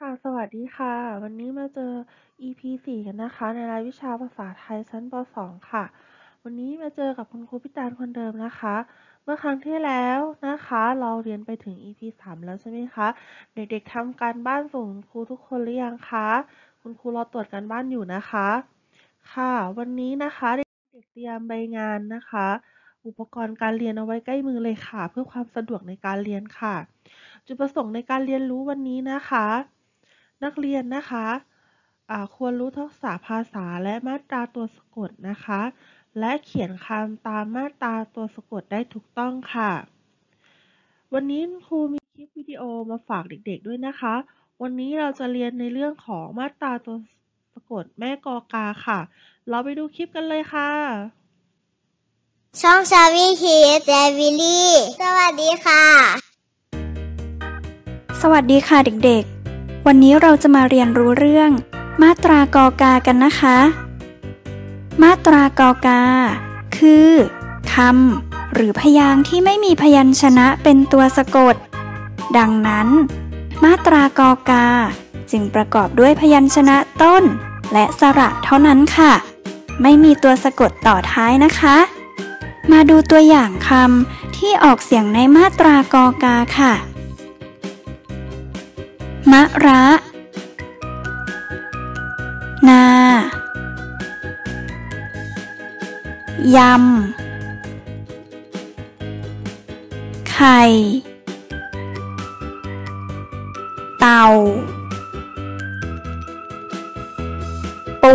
ค่ะ สวัสดีค่ะ วันนี้มาเจอ EP 4 กันนะคะ ในรายวิชาภาษาไทยชั้นป .2 ค่ะ วันนี้มาเจอกับคุณครูพิจารณ์คนเดิมนะคะ เมื่อครั้งที่แล้วนะคะ เราเรียนไปถึง EP 3 แล้วใช่ไหมคะ เด็กๆทำการบ้านส่งคุณครูทุกคนหรือยังคะ คุณครูรอตรวจการบ้านอยู่นะคะ ค่ะ วันนี้นะคะเด็กๆเตรียมใบงานนะคะ อุปกรณ์การเรียนเอาไว้ใกล้มือเลยค่ะ เพื่อความสะดวกในการเรียนค่ะ จุดประสงค์ในการเรียนรู้วันนี้นะคะ นักเรียนนะคะะควรรู้ทักษะภาษาและมาตราตัวสะกดนะคะ และเขียนคำตามมาตราตัวสะกดได้ถูกต้องค่ะ วันนี้ครูมีคลิปวิดีโอมาฝากเด็กๆด้วยนะคะ วันนี้เราจะเรียนในเรื่องของมาตราตัวสะกดแม่กอกาค่ะ เราไปดูคลิปกันเลยค่ะ ช่องชาวีคีเจวิลี่ สวัสดีค่ะ สวัสดีค่ะเด็กๆ วันนี้เราจะมาเรียนรู้เรื่อง มาตรากอกากันนะคะ มาตรากอกา คือคำหรือพยางค์ที่ไม่มีพยัญชนะเป็นตัวสะกด ดังนั้น มาตรากอกา จึงประกอบด้วยพยัญชนะต้น และสระเท่านั้นค่ะ ไม่มีตัวสะกดต่อท้ายนะคะ มาดูตัวอย่างคำที่ออกเสียงในมาตรากอกาค่ะ มะระ นา ยำ ไข่ เต่า ปู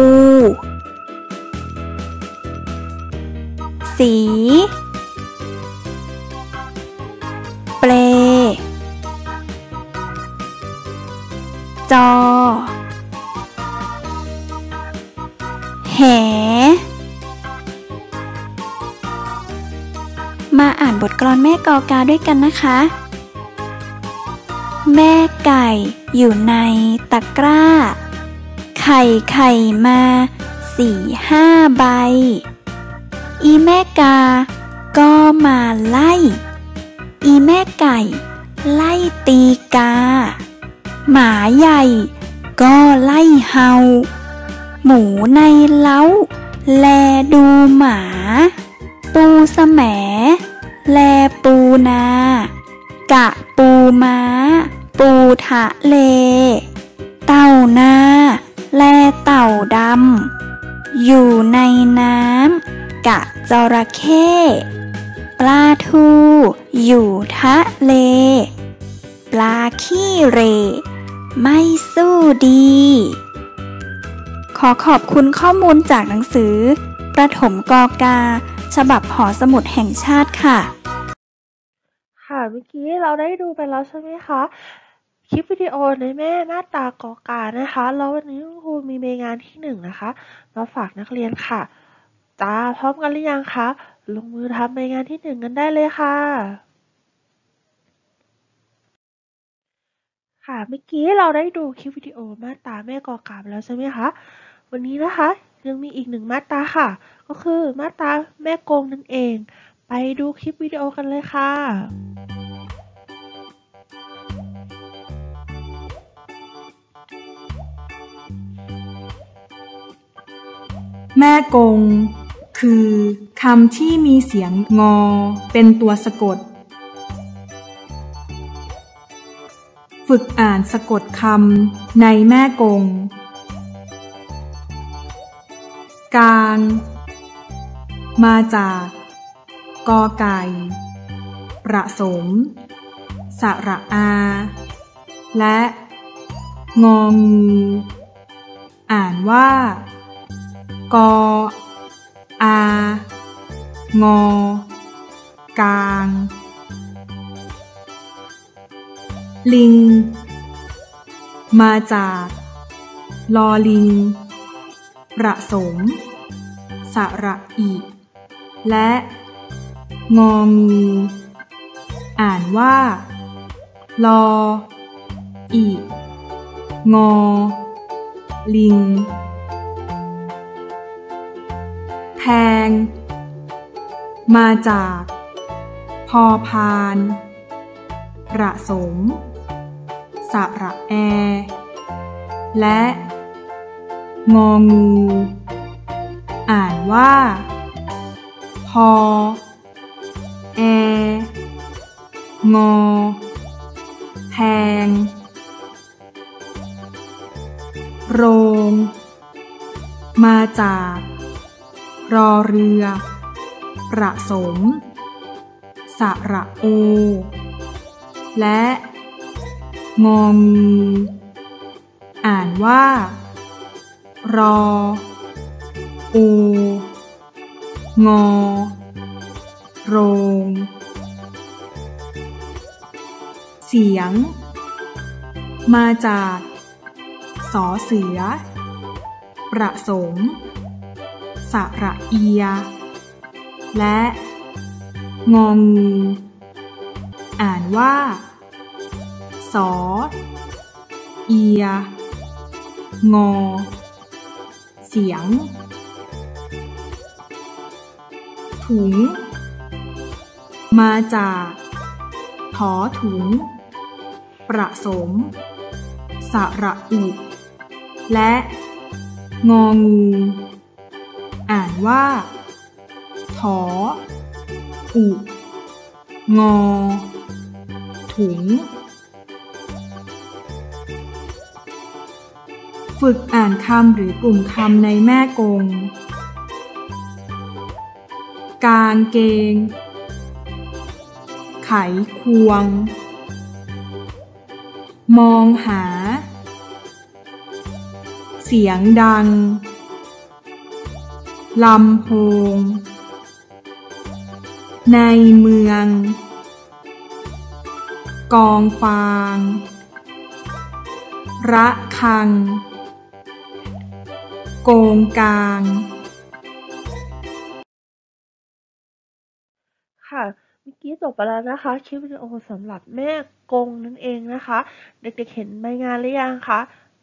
แห มาอ่านบทกลอนแม่กอกาด้วยกันนะคะ แม่ไก่อยู่ในตะกร้า ไข่ไข่มาสี่ห้าใบ อีแม่กา ก็มาไล่ อีแม่ไก่ ไล่ตีกา หมาใหญ่ ก็ไล่เฮา หมูในเล้า แลดูหมา ปูสแหมแลปูนา กะปูม้า ปูทะเล เต่านา แลเต่าดำ อยู่ในน้ำ กะจระเข้ปลาทู อยู่ทะเล ปลาขี้เร ไม่สู้ดี ขอขอบคุณข้อมูลจากหนังสือ ประถมกอกา ฉบับหอสมุดแห่งชาติค่ะ ค่ะเมื่อกี้เราได้ดูไปแล้วใช่ไหมคะ คลิปวิดีโอในแม่หน้าตากอกานะคะ แล้ววันนี้คุณครูมีเมงานที่หนึ่งนะคะ มาฝากนักเรียนค่ะจ้าพร้อมกันหรือยังคะ ลงมือทำเมงานที่หนึ่งกันได้เลยค่ะค่ะ เมื่อกี้เราได้ดูคลิปวิดีโอมาตาแม่กอกาไปแล้วใช่ไหมคะ วันนี้นะคะยังมีอีกหนึ่งมาตราค่ะ ก็คือมาตราแม่โกงนั่นเอง ไปดูคลิปวิดีโอกันเลยค่ะแม่กง คือคำที่มีเสียงงอ เป็นตัวสะกด ฝึกอ่านสะกดคำในแม่กง การ มาจาก กอไก่ ประสม สระอา และ งองู อ่านว่า กอ อา งอ กางลิง มาจาก ลอลิง ประสม สระอี และ งองู อ่านว่า ลอ อี งอ ลิงแพงมาจาก พอพาน ประสม สระแอ และ งองู อ่านว่า พอ แอ งอ แพง โรง มาจาก รอเรือ ประสม สระโอ และ งองู อ่านว่า รอโองอ โรง เสียง มาจากสอเสือ ประสมสระเอีย และงองู อ่านว่า สอ เอีย งอ เสียง ถุง มาจากถอถุง ประสม สระอุ และ งองู อ่านว่า ถอ อุ งอ ถุง ฝึกอ่านคำหรือกลุ่มคำในแม่กง กางเกง ไขควง มองหา เสียงดัง ลำโพง ในเมือง กองฟาง ระคัง โกงกลาง ค่ะเมื่อกี้จบไปแล้วนะคะคลิปวิดีโอสำหรับแม่กงนั่นเองนะคะ เด็กๆเห็นใบงานหรือยังคะ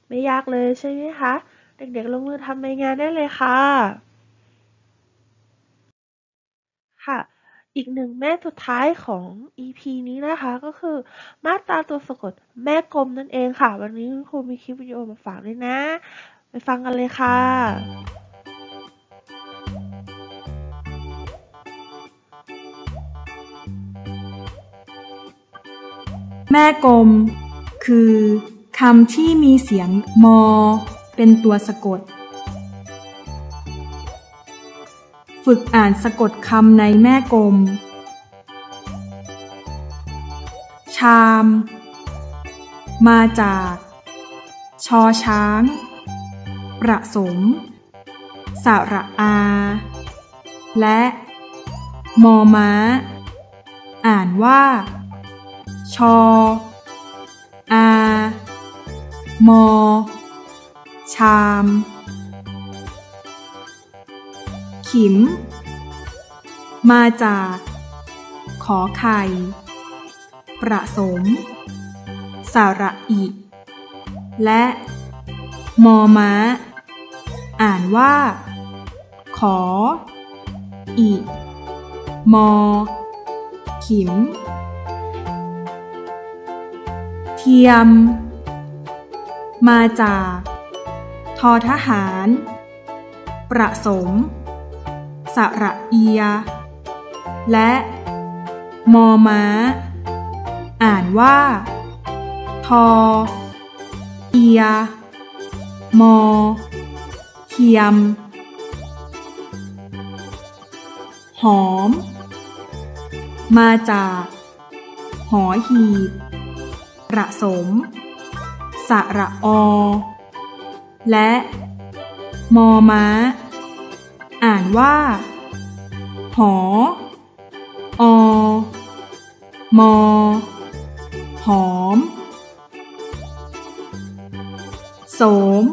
ไม่ยากเลยใช่ไหมคะ เด็กๆลงมือทำใบงานได้เลยค่ะ ค่ะอีกหนึ่งแม่สุดท้ายของ EP นี้นะคะก็คือมาตราตัวสะกดแม่กลมนั่นเองค่ะ วันนี้คุณครูมีคลิปวิดีโอมาฝากด้วยนะ ไปฟังกันเลยค่ะ แม่กลม คือคำที่มีเสียงมอ เป็นตัวสะกด ฝึกอ่านสะกดคำในแม่กลม ชาม มาจาก ชอช้าง ประสม สระอา และ มอม้า อ่านว่า ชอ อา มอ ชาม ขิม มาจาก ขอไข่ ประสม สระอิและ มอม้า อ่านว่า ขออิมอ ขิม เทียม มาจาก ทอทหาร ประสม สระเอีย และ มอม้า อ่านว่า ทอ เอีย มอ ทียม หอม มาจาก หอหีบประสม สระอ และ มอม้า อ่านว่า หอ อ มอ หอม โสม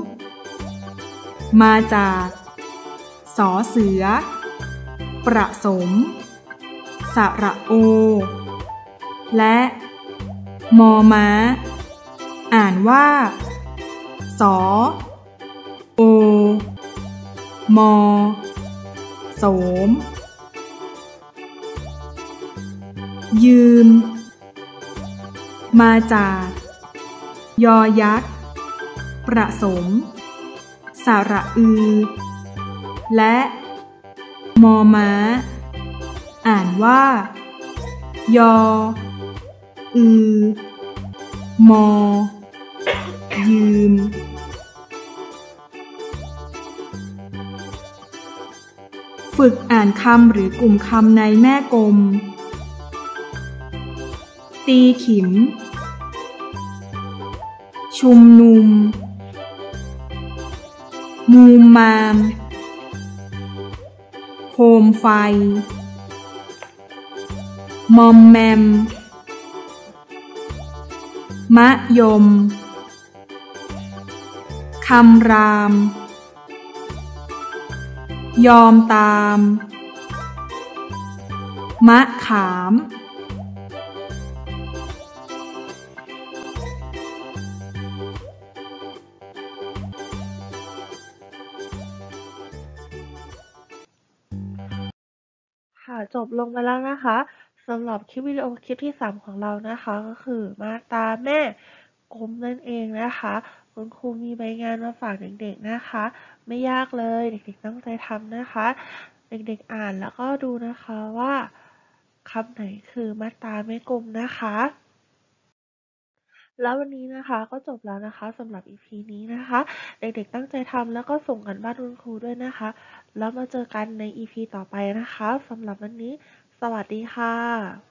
มาจากสอเสือ ประสม สระโอ และมอม้า อ่านว่า สอ โอ มอ โสม ยืม มาจาก ยอยักษ์ ประสม ระอือ และมอม้า อ่านว่า ยอ อือ มอ ยืมฝึกอ่านคำหรือกลุ่มคำในแม่กลม ตีขิม ชุมนุม มูมมาม โคมไฟ มอมแมม มะยม คำราม ยอมตาม มะขาม ค่ะ จบลงไปแล้วนะคะสำหรับคลิปวิดีโอคลิปที่ 3 ของเรานะคะ ก็คือมาตาแม่กลมนั่นเองนะคะ คุณครูมีใบงานมาฝากเด็กๆนะคะ ไม่ยากเลยเด็กๆตั้งใจทำนะคะ เด็กๆอ่านแล้วก็ดูนะคะว่าคำไหนคือมาตาแม่กลมนะคะ แล้ววันนี้นะคะก็จบแล้วนะคะสำหรับ EP นี้นะคะ เด็กๆตั้งใจทำแล้วก็ส่งกันบ้านคุณครูด้วยนะคะ แล้วมาเจอกันใน EP ต่อไปนะคะสำหรับวันนี้ สวัสดีค่ะ